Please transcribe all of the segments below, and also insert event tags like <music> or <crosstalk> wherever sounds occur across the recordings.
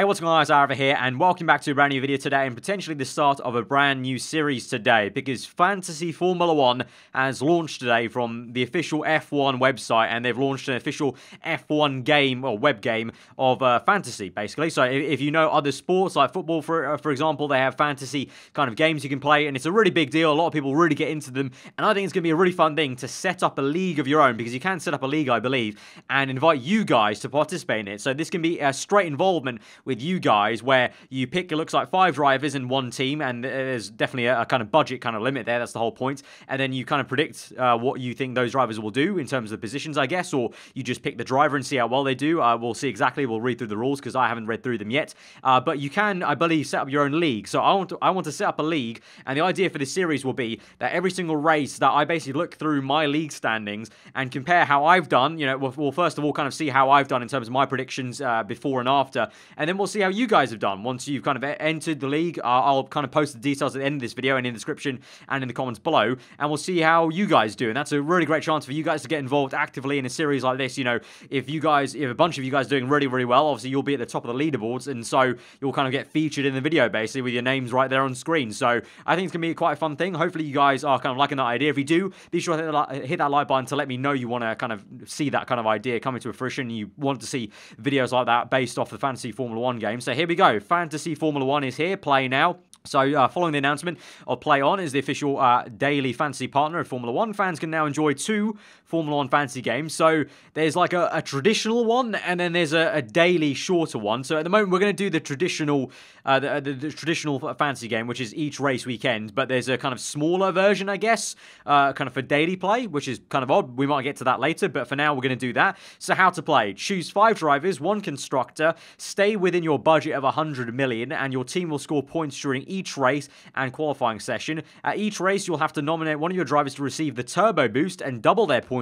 Hey, what's going on guys, Aarava here, and welcome back to a brand new video today, and potentially the start of a brand new series today, because Fantasy Formula 1 has launched today from the official F1 website, and they've launched an official F1 game, or web game, of uh, fantasy, basically. So if, if, you know other sports, like football, for, uh, for example, they have fantasy kind of games you can play, and it's a really big deal. A lot of people really get into them, and I think it's going to be a really fun thing to set up a league of your own, because you can set up a league, I believe, and invite you guys to participate in it. So this can be a straight involvement with you guys where you pick, it looks like five drivers in one team, and there's definitely a, a kind of budget kind of limit there. That's the whole point. And then you kind of predict uh, what you think those drivers will do in terms of the positions, I guess, or you just pick the driver and see how well they do. Uh, we'll see exactly. We'll read through the rules because I haven't read through them yet. Uh, but you can, I believe, set up your own league. So I want to, I want to set up a league, and the idea for this series will be that every single race that I basically look through my league standings and compare how I've done. You know, we'll, we'll first of all kind of see how I've done in terms of my predictions uh, before and after, and then we'll see how you guys have done once you've kind of entered the league. Uh, I'll kind of post the details at the end of this video and in the description and in the comments below, and we'll see how you guys do. And that's a really great chance for you guys to get involved actively in a series like this. You know, if you guys, if a bunch of you guys doing really, really well, obviously you'll be at the top of the leaderboards, and so you'll kind of get featured in the video basically with your names right there on screen. So I think it's gonna be quite a fun thing. Hopefully you guys are kind of liking that idea. If you do, be sure to hit that, hit that like button to let me know you want to kind of see that kind of idea coming to fruition. You want to see videos like that based off the Fantasy Formula One game. So here we go. Fantasy Formula One is here. Play now. So, uh, following the announcement of PlayOn is the official uh, daily fantasy partner of Formula One, fans can now enjoy two Formula One fantasy games. So, there's like a, a traditional one, and then there's a, a, daily shorter one. So, at the moment, we're going to do the traditional, uh, the, the, the, traditional fantasy game, which is each race weekend. But there's a kind of smaller version, I guess, uh, kind of for daily play, which is kind of odd. We might get to that later, but for now, we're going to do that. So, how to play? Choose five drivers, one constructor, stay within your budget of 100 million, and your team will score points during each race and qualifying session. At each race, you'll have to nominate one of your drivers to receive the turbo boost and double their points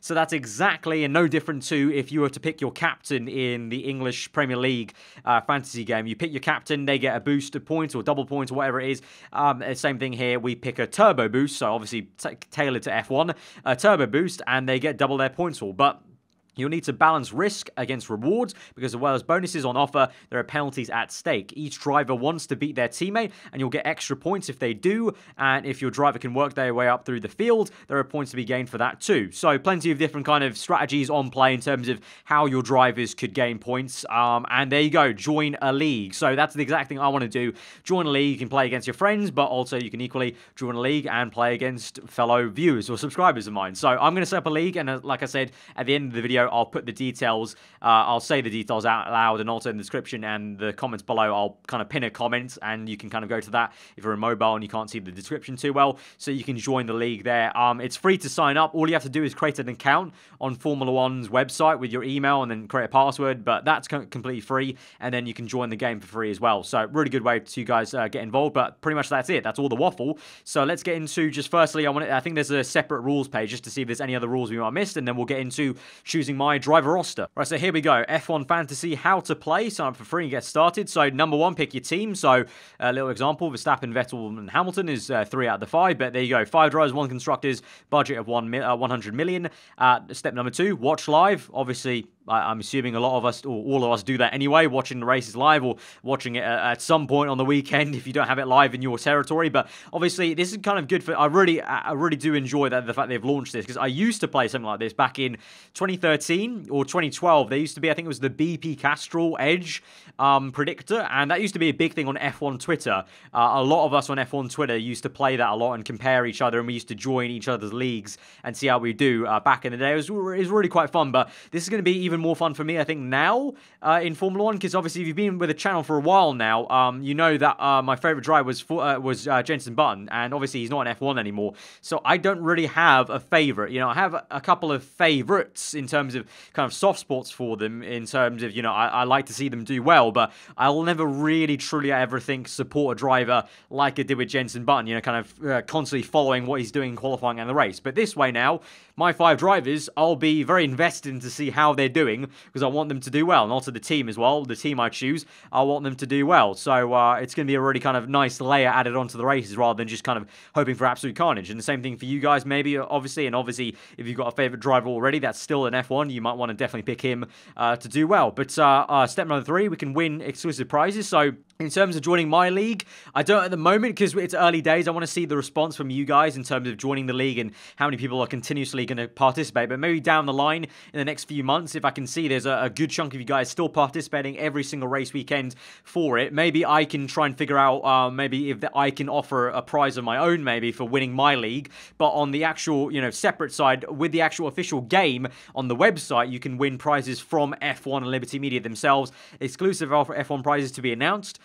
So that's exactly and no different to if you were to pick your captain in the English Premier League uh, fantasy game. You pick your captain, they get a boost of points or double points or whatever it is. Um, same thing here. We pick a turbo boost, so obviously tailored to F1, a turbo boost, and they get double their points all. But You'll need to balance risk against rewards because, as well as bonuses on offer, there are penalties at stake. Each driver wants to beat their teammate, and you'll get extra points if they do. And if your driver can work their way up through the field, there are points to be gained for that too. So, plenty of different kind of strategies on play in terms of how your drivers could gain points. Um, and there you go, join a league. So, that's the exact thing I want to do. Join a league, you can play against your friends, but also you can equally join a league and play against fellow viewers or subscribers of mine. So, I'm going to set up a league, and uh, like I said at the end of the video, I'll put the details. Uh, I'll say the details out loud and also in the description and the comments below. I'll kind of pin a comment and you can kind of go to that if you're a mobile and you can't see the description too well. So you can join the league there. Um, it's free to sign up. All you have to do is create an account on Formula One's website with your email and then create a password. But that's completely free, and then you can join the game for free as well. So really good way to you guys uh, get involved. But pretty much that's it. That's all the waffle. So let's get into just firstly. I want. I think there's a separate rules page just to see if there's any other rules we might have missed, and then we'll get into choosing my driver roster. Right, so here we go. F1 Fantasy, how to play. Sign up for free and get started. So number one, pick your team. So a little example, Verstappen, Vettel, and Hamilton is uh, three out of the five. But there you go. Five drivers, one constructors, budget of one uh, 100 million. Uh, step number two, watch live. Obviously, I'm assuming a lot of us, or all of us, do that anyway, watching the races live or watching it at some point on the weekend <laughs> if you don't have it live in your territory. But obviously, this is kind of good for. I really, I really do enjoy that the fact they've launched this because I used to play something like this back in 2013 or 2012. There used to be, I think it was the BP Castrol Edge um, predictor, and that used to be a big thing on F1 Twitter. Uh, a lot of us on F1 Twitter used to play that a lot and compare each other, and we used to join each other's leagues and see how we do uh, back in the day. It was, it was really quite fun, but this is going to be even more fun for me, I think, now uh, in Formula One, because obviously, if you've been with the channel for a while now, um, you know that uh, my favorite driver was for, uh, was uh, Jenson Button, and obviously, he's not an F1 anymore. So I don't really have a favorite. You know, I have a couple of favorites in terms of kind of soft spots for them, in terms of, you know, I, I like to see them do well, but I'll never really truly ever think support a driver like I did with Jenson Button, you know, kind of uh, constantly following what he's doing in qualifying and the race. But this way now, my five drivers, I'll be very invested in to see how they're doing because I want them to do well, and also the team as well. The team I choose, I want them to do well. So uh, it's going to be a really kind of nice layer added onto the races rather than just kind of hoping for absolute carnage. And the same thing for you guys, maybe obviously, and obviously if you've got a favorite driver already that's still an F1, you might want to definitely pick him uh, to do well. But uh, uh, step number three, we can win exclusive prizes. So in terms of joining my league, I don't at the moment because it's early days. I want to see the response from you guys in terms of joining the league and how many people are continuously going to participate. But maybe down the line in the next few months, if I can see there's a, a, good chunk of you guys still participating every single race weekend for it, maybe I can try and figure out uh, maybe if I can offer a prize of my own maybe for winning my league. But on the actual, you know, separate side with the actual official game on the website, you can win prizes from F1 and Liberty Media themselves, exclusive F1 prizes to be announced.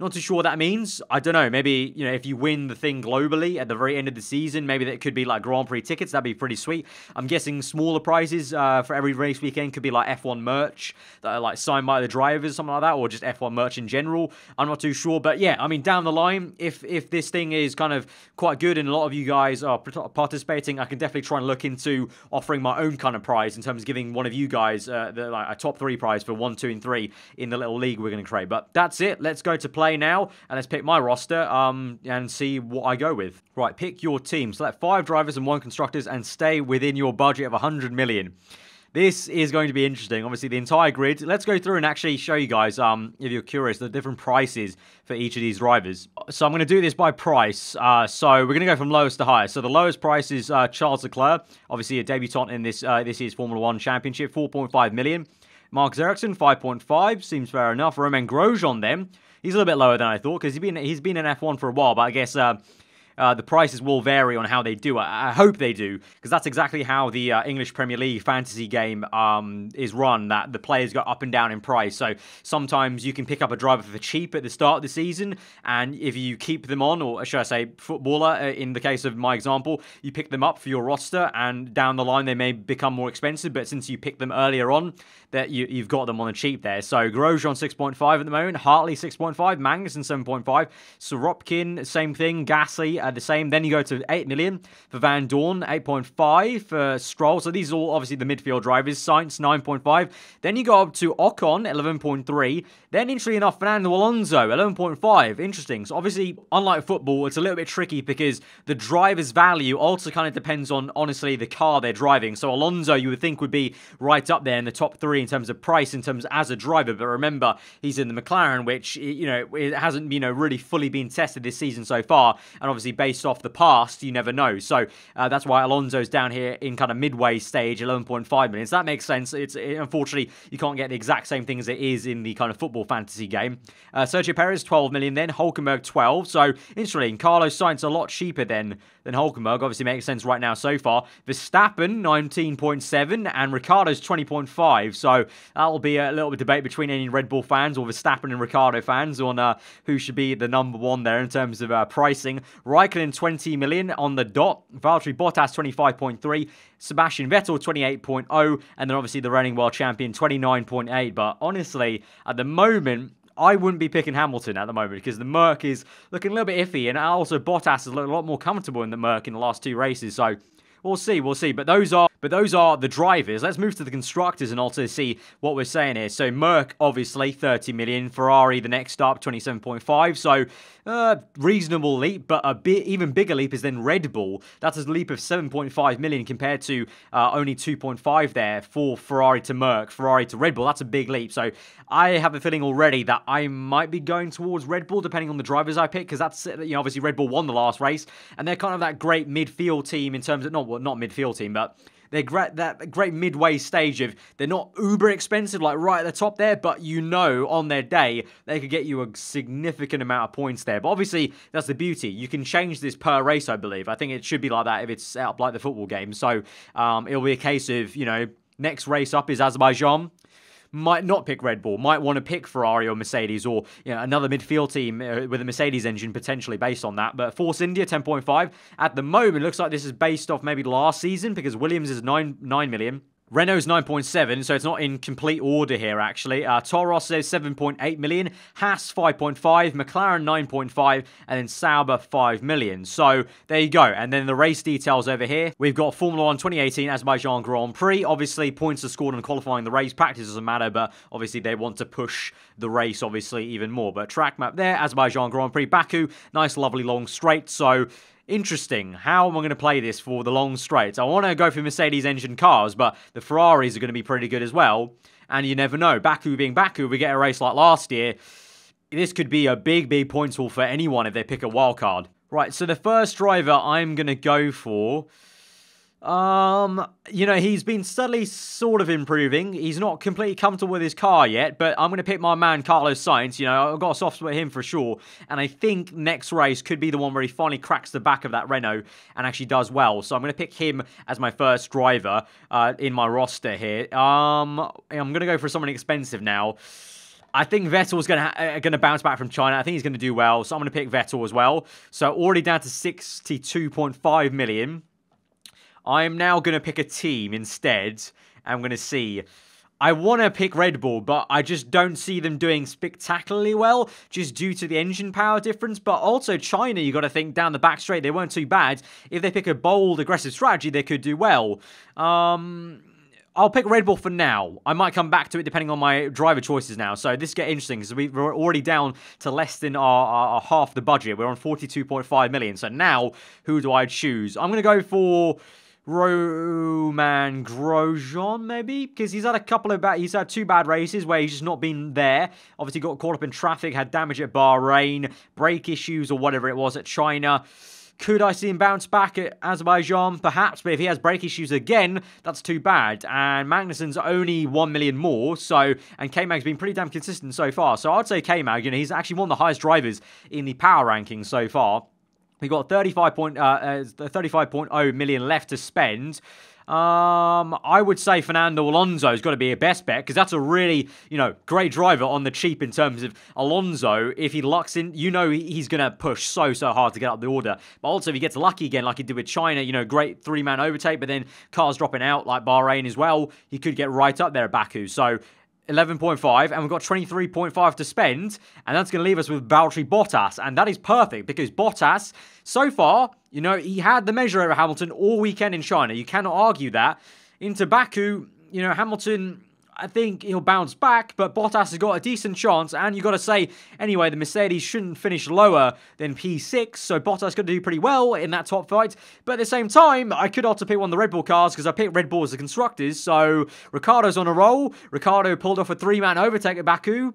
Not too sure what that means. I don't know. Maybe, you know, if you win the thing globally at the very end of the season, maybe that could be like Grand Prix tickets. That'd be pretty sweet. I'm guessing smaller prizes uh, for every race weekend could be like F1 merch that are like signed by the drivers, or something like that, or just F1 merch in general. I'm not too sure. But yeah, I mean, down the line, if if this thing is kind of quite good and a lot of you guys are participating, I can definitely try and look into offering my own kind of prize in terms of giving one of you guys uh, the, like a top three prize for one, two, and three in the little league we're going to create. But that's it. Let's go to play now and let's pick my roster um, and see what I go with. Right, pick your team. Select five drivers and one constructors and stay within your budget of 100 million. This is going to be interesting. Obviously, the entire grid. Let's go through and actually show you guys, um, if you're curious, the different prices for each of these drivers. So I'm going to do this by price. Uh, so we're going to go from lowest to highest. So the lowest price is uh, Charles Leclerc, obviously a debutant in this uh, this year's Formula One Championship, 4.5 million. Marcus Ericsson, 5.5, seems fair enough. Romain Grosjean, then, he's a little bit lower than I thought because he's been he's been in F1 for a while, but I guess uh, uh, the prices will vary on how they do. I, I hope they do, because that's exactly how the uh, English Premier League fantasy game um, is run, that the players go up and down in price. So sometimes you can pick up a driver for cheap at the start of the season, and if you keep them on, or should I say footballer, uh, in the case of my example, you pick them up for your roster, and down the line they may become more expensive, but since you pick them earlier on, that you, have got them on the cheap there. So Grosjean 6.5 at the moment, Hartley 6.5, Magnussen 7.5, Sirotkin, same thing, Gasly Uh, the same. Then you go to 8 million for Vandoorne, 8.5 for Stroll. So these are all obviously the midfield drivers. Sainz, 9.5. Then you go up to Ocon, 11.3. Then, interestingly enough, Fernando Alonso, 11.5. Interesting. So obviously, unlike football, it's a little bit tricky because the driver's value also kind of depends on, honestly, the car they're driving. So Alonso, you would think, would be right up there in the top three in terms of price, in terms as a driver. But remember, he's in the McLaren, which, you know, it hasn't, you know, really fully been tested this season so far. And obviously, based off the past, you never know. So uh, that's why Alonso's down here in kind of midway stage, 11.5 million. So that makes sense. It's it, unfortunately you can't get the exact same thing as it is in the kind of football fantasy game. Uh, Sergio Perez 12 million, then Hulkenberg 12. So interesting. Carlos Sainz a lot cheaper than than Hulkenberg. Obviously makes sense right now so far. Verstappen 19.7 and Ricciardo's 20.5. So that'll be a little bit debate between any Red Bull fans or Verstappen and Ricciardo fans on uh, who should be the number one there in terms of uh, pricing. Raikkonen 20 million on the dot. Valtteri Bottas 25.3. Sebastian Vettel 28.0. And then obviously the reigning world champion 29.8. But honestly, at the moment, I wouldn't be picking Hamilton at the moment because the Merc is looking a little bit iffy, and also Bottas is looked a lot more comfortable in the Merc in the last two races. So we'll see, we'll see. But those are but those are the drivers. Let's move to the constructors and also see what we're saying here. So Merc, obviously, 30 million. Ferrari, the next up, 27.5. So uh, reasonable leap, but a bit even bigger leap is then Red Bull. That's a leap of 7.5 million compared to uh, only 2.5 there for Ferrari to Merc, Ferrari to Red Bull. That's a big leap. So I have a feeling already that I might be going towards Red Bull depending on the drivers I pick because that's you know obviously Red Bull won the last race and they're kind of that great midfield team in terms of not well, not midfield team but they're great, that great midway stage of they're not uber expensive, like right at the top there, but you know on their day they could get you a significant amount of points there. But obviously, that's the beauty. You can change this per race, I believe. I think it should be like that if it's set up like the football game. So um, it'll be a case of, you know, next race up is Azerbaijan might not pick Red Bull, might want to pick Ferrari or Mercedes or you know, another midfield team uh, with a Mercedes engine potentially based on that. But Force India 10.5 at the moment looks like this is based off maybe last season because Williams is 9 9 million. Renault's 9.7, so it's not in complete order here, actually. Uh, Toro Rosso 7.8 million, Haas 5.5, McLaren 9.5, and then Sauber 5 million. So there you go. And then the race details over here. We've got Formula 1 2018 Azerbaijan Grand Prix. Obviously, points are scored on qualifying the race. Practice doesn't matter, but obviously they want to push the race, obviously, even more. But track map there, Azerbaijan Grand Prix, Baku, nice, lovely, long straight. So interesting. How am I going to play this for the long straights? I want to go for Mercedes engine cars, but the Ferraris are going to be pretty good as well. And you never know. Baku being Baku, we get a race like last year. This could be a big, big points haul for anyone if they pick a wild card. Right, so the first driver I'm going to go for um, you know, he's been steadily sort of improving. He's not completely comfortable with his car yet, but I'm going to pick my man Carlos Sainz. You know, I've got a soft spot for him for sure. And I think next race could be the one where he finally cracks the back of that Renault and actually does well. So I'm going to pick him as my first driver uh, in my roster here. Um, I'm going to go for someone expensive now. I think Vettel's going to uh, going to bounce back from China. I think he's going to do well, so I'm going to pick Vettel as well. So already down to 62.5 million. I am now going to pick a team instead. I'm going to see. I want to pick Red Bull, but I just don't see them doing spectacularly well, just due to the engine power difference. But also China, you got to think down the back straight, they weren't too bad. If they pick a bold, aggressive strategy, they could do well. Um, I'll pick Red Bull for now. I might come back to it depending on my driver choices now. So this get interesting because we're already down to less than our, our, our half the budget. We're on 42.5 million. So now, who do I choose? I'm going to go for... Romain Grosjean, maybe? Because he's had a couple of bad, he's had two bad races where he's just not been there. Obviously got caught up in traffic, had damage at Bahrain, brake issues or whatever it was at China. Could I see him bounce back at Azerbaijan? Perhaps, but if he has brake issues again, that's too bad. And Magnussen's only 1 million more, so, and K-Mag's been pretty damn consistent so far. So I'd say K-Mag, you know, he's actually one of the highest drivers in the power rankings so far. We've got 35 point, uh, uh, 35.0 million left to spend. Um, I would say Fernando Alonso's got to be a best bet because that's a really, you know, great driver on the cheap in terms of Alonso. If he lucks in, you know, he's going to push so, so hard to get up the order. But also, if he gets lucky again, like he did with China, you know, great three man overtake, but then cars dropping out like Bahrain as well, he could get right up there at Baku. So 11.5 and we've got 23.5 to spend and that's going to leave us with Valtteri Bottas and that is perfect because Bottas so far you know he had the measure over Hamilton all weekend in China. You cannot argue that. Into Baku you know Hamilton I think he'll bounce back, but Bottas has got a decent chance, and you've got to say, anyway, the Mercedes shouldn't finish lower than P6, so Bottas going to do pretty well in that top fight, but at the same time, I could also pick one of the Red Bull cars, because I picked Red Bull as the constructors, so Ricciardo's on a roll, Ricciardo pulled off a three-man overtake at Baku,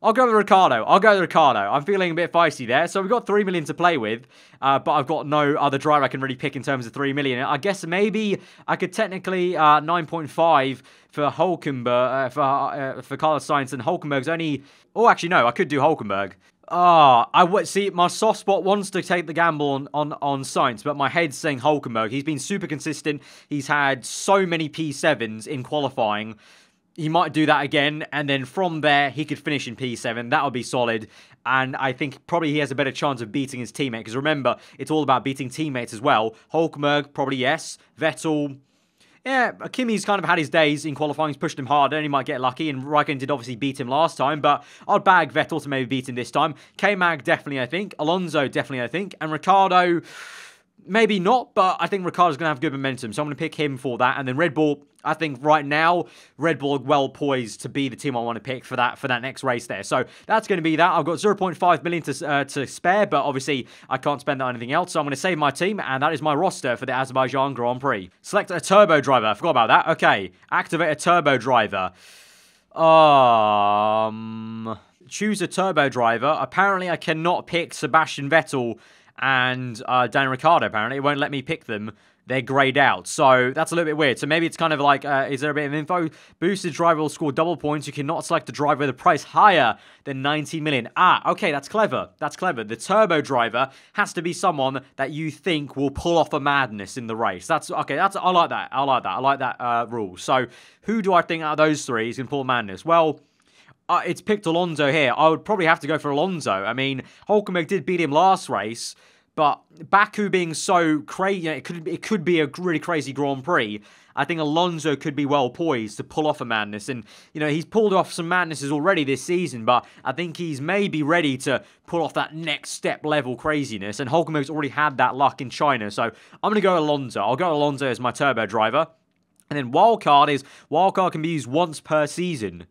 I'll go with Ricciardo. I'll go with Ricciardo. I'm feeling a bit feisty there. So we've got 3 million to play with, uh, but I've got no other driver I can really pick in terms of 3 million. I guess maybe I could technically uh, 9.5 for Hulkenberg, uh, for, uh, for Carlos Sainz, and Hulkenberg's only... Oh, actually, no, I could do Hulkenberg. Ah, I see my soft spot wants to take the gamble on, on on Sainz, but my head's saying Hulkenberg. He's been super consistent. He's had so many P7s in qualifying he might do that again, and then from there, he could finish in P7. That would be solid. And I think probably he has a better chance of beating his teammate, because remember, it's all about beating teammates as well. Hulkenberg, probably yes. Vettel, yeah, Kimi's kind of had his days in qualifying. He's pushed him harder and he might get lucky. And Raikkonen did obviously beat him last time, but I'd bag Vettel to maybe beat him this time. K-Mag, definitely, I think. Alonso, definitely, I think. And Ricciardo maybe not, but I think Ricciardo's going to have good momentum. So I'm going to pick him for that. And then Red Bull, I think right now, Red Bull are well poised to be the team I want to pick for that for that next race there. So that's going to be that. I've got 0.5 million to, uh, to spare, but obviously I can't spend that on anything else. So I'm going to save my team, and that is my roster for the Azerbaijan Grand Prix. Select a turbo driver. I forgot about that. Okay. Activate a turbo driver. Um... Choose a turbo driver. Apparently, I cannot pick Sebastian Vettel and uh, Dan Ricciardo, apparently. It won't let me pick them they're grayed out. So that's a little bit weird. So maybe it's kind of like, uh, is there a bit of info? Boosted driver will score double points. You cannot select a driver with a price higher than 90 million. Ah, okay, that's clever. That's clever. The turbo driver has to be someone that you think will pull off a madness in the race. That's okay. That's I like that. I like that. I like that uh, rule. So who do I think out of those three is going to pull madness? Well. Uh, it's picked Alonso here. I would probably have to go for Alonso. I mean, Hulkenberg did beat him last race, But Baku being so crazy, you know, it could it could be a really crazy Grand Prix. I think Alonso could be well poised to pull off a madness. And, you know, he's pulled off some madnesses already this season, but I think he's maybe ready to pull off that next step level craziness. And Hulkenberg's already had that luck in China. So I'm going to go Alonso. I'll go Alonso as my turbo driver. And then wildcard is wildcard can be used once per season.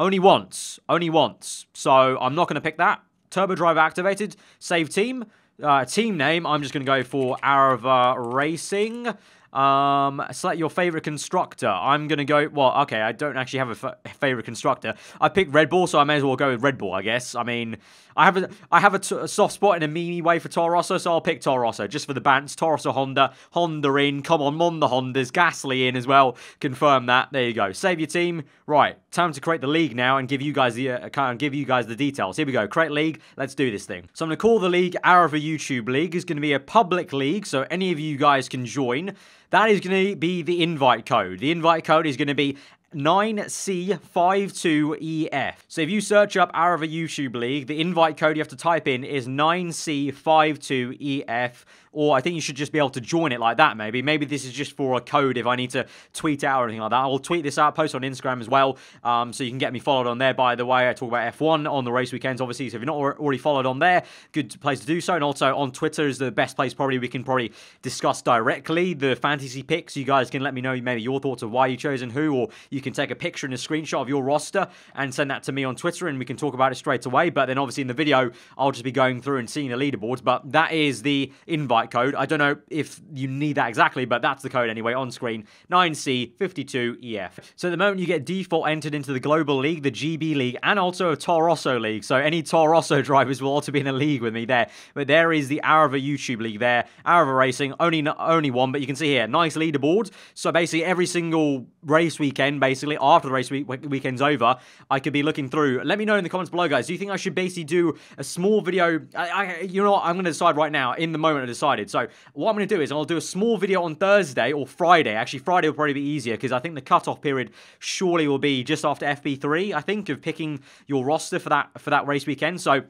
Only once. Only once. So I'm not going to pick that. Turbo driver activated. Save team. Uh, team name, I'm just going to go for Aarava Racing. Um, select your favorite constructor. I'm going to go, well, okay, I don't actually have a favorite constructor. I picked Red Bull, so I may as well go with Red Bull, I guess. I mean, I have a, I have a, soft spot in a meme way for Toro Rosso, so I'll pick Toro Rosso just for the bants. Toro Rosso Honda, Honda in. Come on, Mon the Hondas, Gasly in as well. Confirm that. There you go. Save your team. Right, time to create the league now and give you guys the uh, kind of give you guys the details. Here we go. Create league. Let's do this thing. So I'm gonna call the league Aarava YouTube League. It's gonna be a public league, so any of you guys can join. That is going to be the invite code. The invite code is going to be 9C52EF. So if you search up Arava YouTube League, the invite code you have to type in is 9C52EF or I think you should just be able to join it like that maybe. Maybe this is just for a code if I need to tweet out or anything like that. I'll tweet this out, post on Instagram as well, um, so you can get me followed on there, by the way. I talk about F1 on the race weekends, obviously, so if you're not already followed on there, good place to do so. And also on Twitter is the best place probably we can probably discuss directly the fantasy picks. You guys can let me know maybe your thoughts of why you chosen who, or you can take a picture and a screenshot of your roster and send that to me on Twitter and we can talk about it straight away. But then obviously in the video, I'll just be going through and seeing the leaderboards. But that is the invite code. I don't know if you need that exactly, but that's the code anyway on screen 9C52EF. So at the moment, you get default entered into the Global League, the GB League, and also a Toro Rosso League. So any Toro Rosso <laughs> drivers will also be in a league with me there. But there is the Aarava YouTube League there. Aarava Racing, only only one, but you can see here, nice leaderboard. So basically every single race weekend, basically, after the race week weekend's over, I could be looking through. Let me know in the comments below, guys. Do you think I should basically do a small video? I, I you know what? I'm going to decide right now. In the moment, I So what I'm going to do is I'll do a small video on Thursday or Friday. Actually, Friday will probably be easier because I think the cutoff period surely will be just after FP3. I think of picking your roster for that for that race weekend. So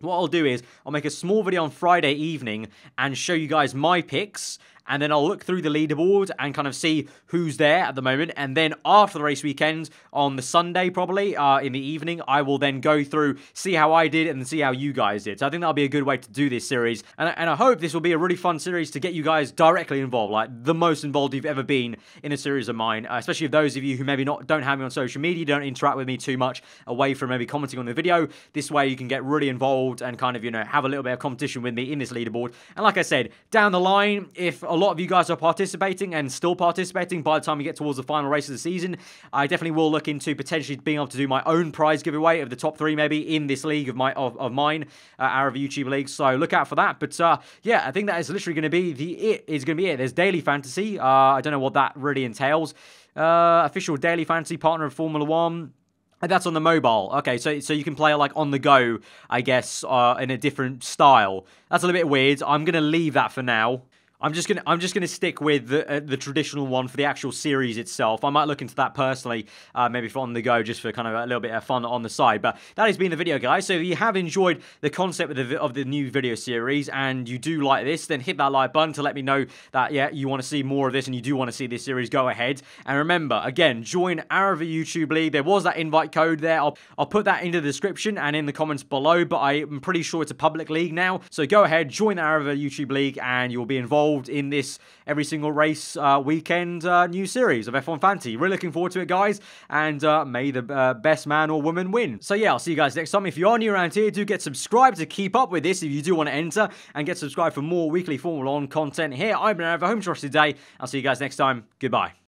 what I'll do is I'll make a small video on Friday evening and show you guys my picks and then I'll look through the leaderboard and kind of see who's there at the moment. And then after the race weekend, on the Sunday probably, uh, in the evening, I will then go through, see how I did, and see how you guys did. So I think that'll be a good way to do this series. And, and I hope this will be a really fun series to get you guys directly involved, like the most involved you've ever been in a series of mine, uh, especially those of you who maybe not don't have me on social media, don't interact with me too much away from maybe commenting on the video. This way you can get really involved and kind of, you know, have a little bit of competition with me in this leaderboard. And like I said, down the line, if a lot of you guys are participating and still participating by the time we get towards the final race of the season, I definitely will look into potentially being able to do my own prize giveaway of the top three maybe in this league of my of, of mine, uh, our YouTube league. So look out for that. But uh, yeah, I think that is literally going to be the it is going to be it. There's daily fantasy. Uh, I don't know what that really entails. Uh, official daily fantasy partner of Formula One. That's on the mobile. Okay, so so you can play like on the go, I guess, uh, in a different style. That's a little bit weird. I'm gonna leave that for now. I'm just gonna I'm just gonna stick with the, uh, the traditional one for the actual series itself. I might look into that personally, uh, maybe for on the go, just for kind of a little bit of fun on the side. But that has been the video, guys. So if you have enjoyed the concept of the of the new video series and you do like this, then hit that like button to let me know that yeah you want to see more of this and you do want to see this series. Go ahead and remember again, join Aarava YouTube League. There was that invite code there. I'll I'll put that into the description and in the comments below. But I'm pretty sure it's a public league now. So go ahead, join the Aarava YouTube League, and you'll be involved involved in this every single race uh, weekend uh, new series of F1 Fantasy. Really looking forward to it, guys, and uh, may the uh, best man or woman win. So yeah, I'll see you guys next time. If you are new around here, do get subscribed to keep up with this if you do want to enter, and get subscribed for more weekly Formula 1 content here. I've been over home trust today. I'll see you guys next time. Goodbye.